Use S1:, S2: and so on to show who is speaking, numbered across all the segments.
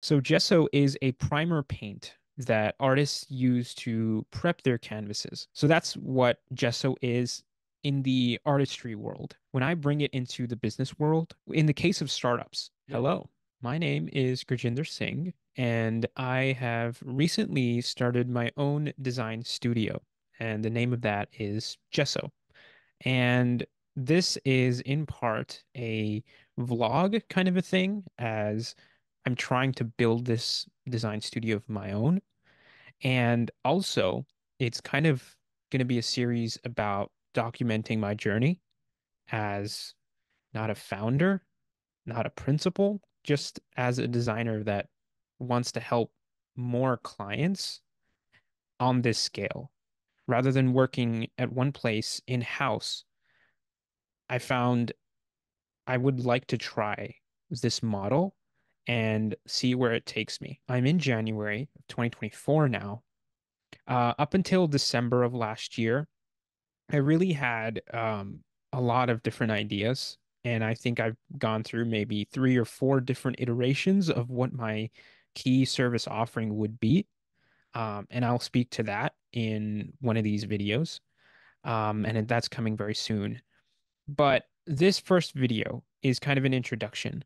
S1: So gesso is a primer paint that artists use to prep their canvases. So that's what gesso is in the artistry world. When I bring it into the business world, in the case of startups,
S2: Yeah.
S1: hello, my name is Gurjinder Singh, and I have recently started my own design studio. And the name of that is Gesso. And this is in part a vlog kind of a thing, as I'm trying to build this design studio of my own. And also, it's kind of going to be a series about documenting my journey as not a founder, not a principal, just as a designer that wants to help more clients on this scale. Rather than working at one place in-house, I found I would like to try this model and see where it takes me. I'm in January of 2024 now. Uh, up until December of last year, I really had um, a lot of different ideas. And I think I've gone through maybe three or four different iterations of what my key service offering would be. Um, and I'll speak to that in one of these videos. Um, and that's coming very soon. But this first video is kind of an introduction.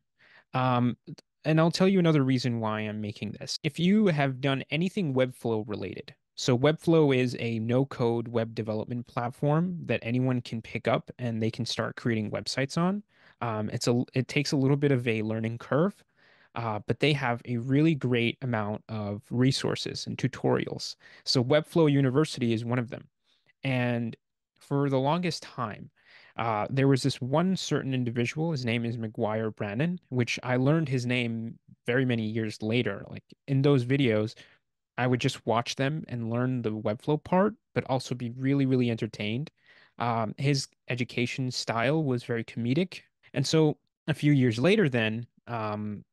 S1: Um, and I'll tell you another reason why I'm making this. If you have done anything Webflow related, so Webflow is a no-code web development platform that anyone can pick up and they can start creating websites on. Um, it's a it takes a little bit of a learning curve, uh, but they have a really great amount of resources and tutorials. So Webflow University is one of them. And for the longest time, uh, there was this one certain individual. His name is McGuire Brandon, which I learned his name very many years later. Like in those videos, I would just watch them and learn the Webflow part, but also be really, really entertained. Um, his education style was very comedic. And so a few years later, then, um,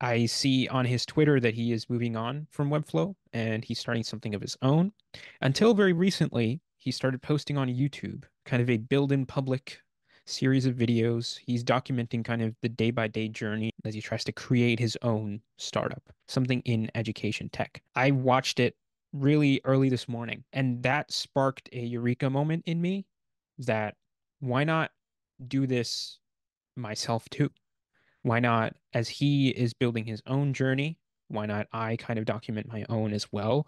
S1: I see on his Twitter that he is moving on from Webflow and he's starting something of his own. Until very recently, he started posting on YouTube, kind of a build in public series of videos. He's documenting kind of the day by day journey as he tries to create his own startup, something in education tech. I watched it really early this morning, and that sparked a eureka moment in me that why not do this myself too? Why not, as he is building his own journey, why not I kind of document my own as well,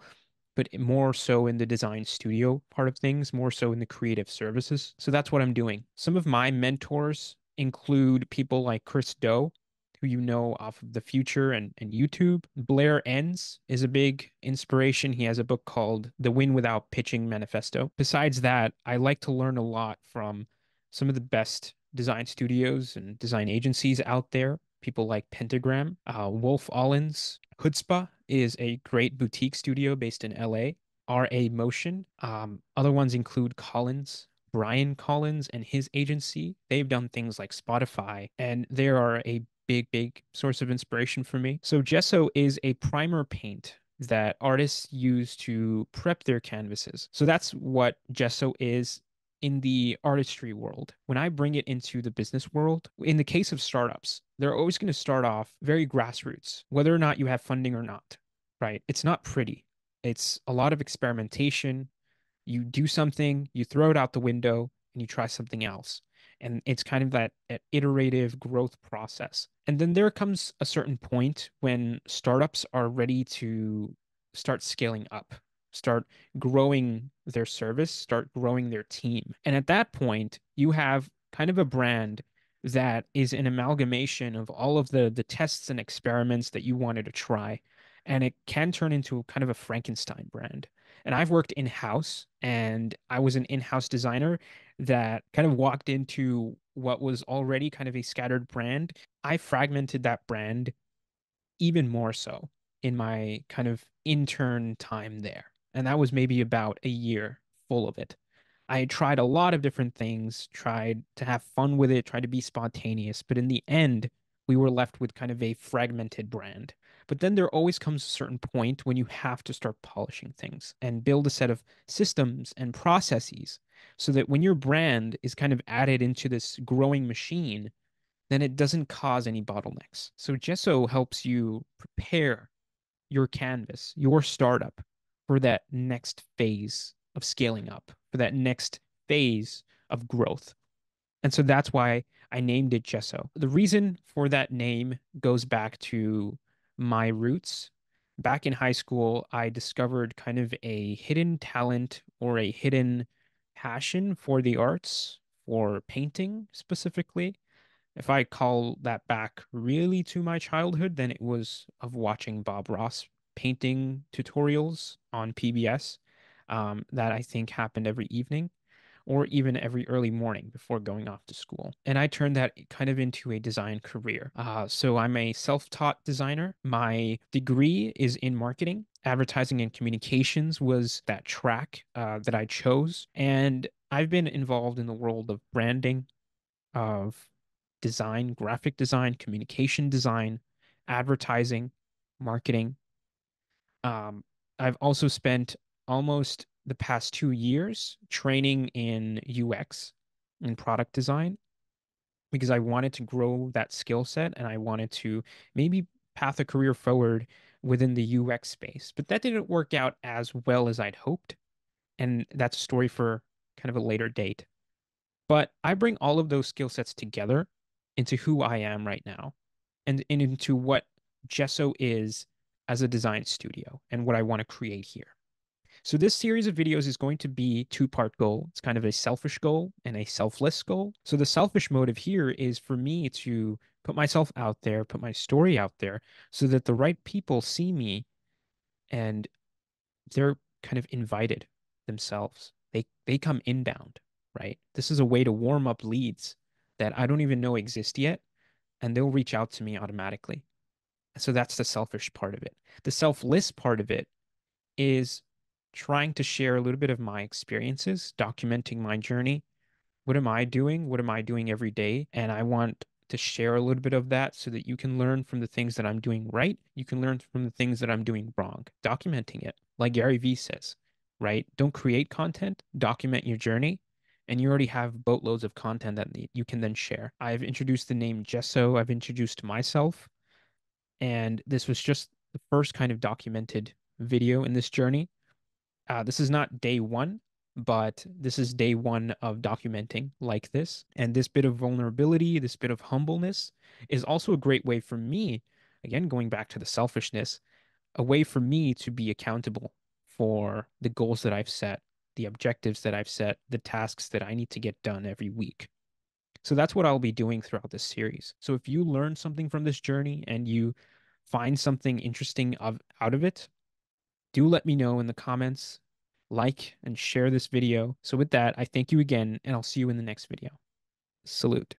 S1: but more so in the design studio part of things, more so in the creative services. So that's what I'm doing. Some of my mentors include people like Chris Do, who you know off of The Futur and, and YouTube. Blair Enns is a big inspiration. He has a book called The Win Without Pitching Manifesto. Besides that, I like to learn a lot from some of the best design studios and design agencies out there. People like Pentagram, uh, Wolff Olins, Chutzpah is a great boutique studio based in LA. Ramotion. Um, other ones include Collins, Brian Collins, and his agency. They've done things like Spotify, and they are a big, big source of inspiration for me. So gesso is a primer paint that artists use to prep their canvases. So that's what gesso is in the artistry world. When I bring it into the business world, in the case of startups, they're always going to start off very grassroots, whether or not you have funding or not, right? It's not pretty. It's a lot of experimentation. You do something, you throw it out the window, and you try something else. And it's kind of that, that iterative growth process. And then there comes a certain point when startups are ready to start scaling up, start growing their service, start growing their team. And at that point, you have kind of a brand that is an amalgamation of all of the the tests and experiments that you wanted to try. And it can turn into kind of a Frankenstein brand. And I've worked in-house and I was an in-house designer that kind of walked into what was already kind of a scattered brand. I fragmented that brand even more so in my kind of intern time there. And that was maybe about a year full of it. I tried a lot of different things, tried to have fun with it, tried to be spontaneous, but in the end, we were left with kind of a fragmented brand. But then there always comes a certain point when you have to start polishing things and build a set of systems and processes so that when your brand is kind of added into this growing machine, then it doesn't cause any bottlenecks. So Gesso helps you prepare your canvas, your startup for that next phase of scaling up, for that next phase of growth. And so that's why I named it Gesso. The reason for that name goes back to my roots. Back in high school, I discovered kind of a hidden talent or a hidden passion for the arts, for painting specifically. If I call that back really to my childhood, then it was of watching Bob Ross painting tutorials on PBS um, that I think happened every evening or even every early morning before going off to school. And I turned that kind of into a design career. Uh, so I'm a self taught designer. My degree is in marketing. Advertising and communications was that track uh, that I chose. And I've been involved in the world of branding, of design, graphic design, communication design, advertising, marketing. Um, I've also spent almost the past two years training in UX and product design because I wanted to grow that skill set and I wanted to maybe path a career forward within the UX space. But that didn't work out as well as I'd hoped. And that's a story for kind of a later date. But I bring all of those skill sets together into who I am right now and, and into what Gesso is as a design studio and what I want to create here. So this series of videos is going to be two-part goal. It's kind of a selfish goal and a selfless goal. So the selfish motive here is for me to put myself out there, put my story out there so that the right people see me and they're kind of invited themselves. They they come inbound, right? This is a way to warm up leads that I don't even know exist yet and they'll reach out to me automatically. So that's the selfish part of it. The selfless part of it is trying to share a little bit of my experiences, documenting my journey. What am I doing? What am I doing every day? And I want to share a little bit of that so that you can learn from the things that I'm doing right. You can learn from the things that I'm doing wrong, documenting it. Like Gary Vee says, right? Don't create content, document your journey. And you already have boatloads of content that you can then share. I've introduced the name Gesso. I've introduced myself. And this was just the first kind of documented video in this journey. Uh, this is not day one, but this is day one of documenting like this. And this bit of vulnerability, this bit of humbleness is also a great way for me, again, going back to the selfishness, a way for me to be accountable for the goals that I've set, the objectives that I've set, the tasks that I need to get done every week. So that's what I'll be doing throughout this series. So if you learn something from this journey and you find something interesting of, out of it, do let me know in the comments, like and share this video. So with that, I thank you again, and I'll see you in the next video. Salute.